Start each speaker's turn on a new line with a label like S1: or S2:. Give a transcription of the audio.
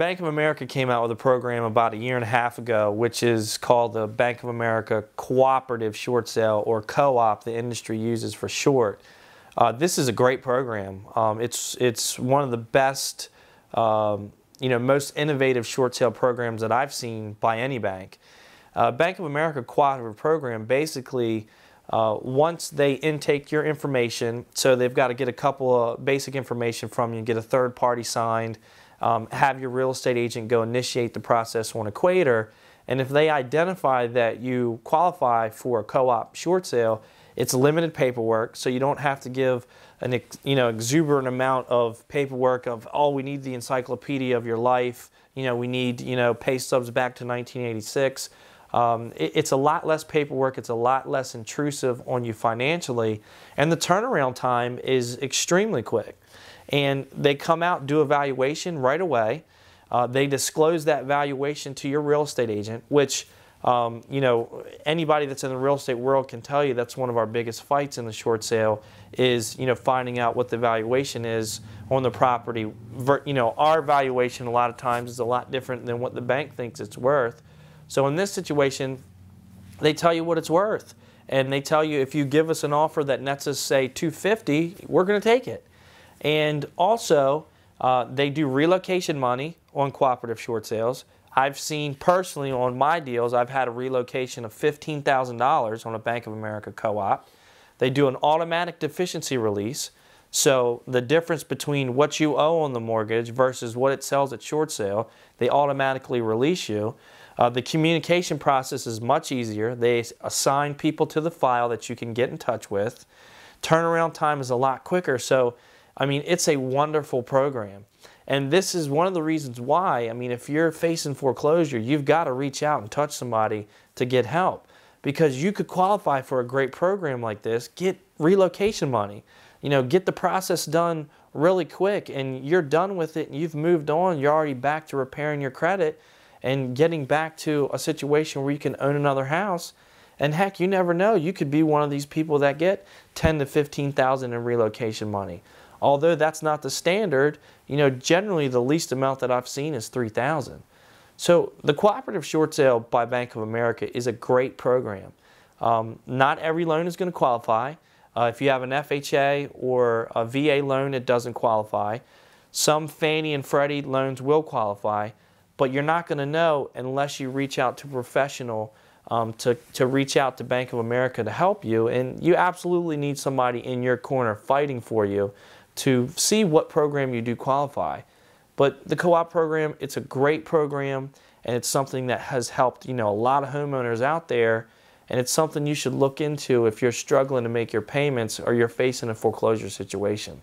S1: Bank of America came out with a program about a year and a half ago, which is called the Bank of America Cooperative Short Sale, or co-op, the industry uses for short. Uh, this is a great program. Um, it's it's one of the best, um, you know, most innovative short sale programs that I've seen by any bank. Uh, bank of America Cooperative Program basically. Uh, once they intake your information, so they've got to get a couple of basic information from you, get a third party signed, um, have your real estate agent go initiate the process on Equator. And if they identify that you qualify for a co-op short sale, it's limited paperwork, so you don't have to give an you know exuberant amount of paperwork of oh we need the encyclopedia of your life, you know we need you know pay stubs back to 1986. Um, it, it's a lot less paperwork. It's a lot less intrusive on you financially, and the turnaround time is extremely quick and they come out do a valuation right away. Uh, they disclose that valuation to your real estate agent, which um, you know anybody that's in the real estate world can tell you that's one of our biggest fights in the short sale is you know finding out what the valuation is on the property. You know our valuation a lot of times is a lot different than what the bank thinks it's worth. So in this situation, they tell you what it's worth, and they tell you if you give us an offer that nets us say 250, we're going to take it. And also, uh, they do relocation money on cooperative short sales. I've seen personally on my deals, I've had a relocation of $15,000 on a Bank of America co-op. They do an automatic deficiency release. So the difference between what you owe on the mortgage versus what it sells at short sale, they automatically release you. Uh, the communication process is much easier. They assign people to the file that you can get in touch with. Turnaround time is a lot quicker. So I mean, it's a wonderful program. And this is one of the reasons why, I mean, if you're facing foreclosure, you've got to reach out and touch somebody to get help because you could qualify for a great program like this, get relocation money, you know, get the process done really quick and you're done with it and you've moved on, you're already back to repairing your credit and getting back to a situation where you can own another house. And heck, you never know, you could be one of these people that get 10 to 15,000 in relocation money. Although that's not the standard, you know, generally the least amount that I've seen is 3000 So the Cooperative Short Sale by Bank of America is a great program. Um, not every loan is going to qualify. Uh, if you have an FHA or a VA loan, it doesn't qualify. Some Fannie and Freddie loans will qualify, but you're not going to know unless you reach out to a professional um, to, to reach out to Bank of America to help you. And you absolutely need somebody in your corner fighting for you to see what program you do qualify. But the co-op program, it's a great program and it's something that has helped, you know, a lot of homeowners out there and it's something you should look into if you're struggling to make your payments or you're facing a foreclosure situation.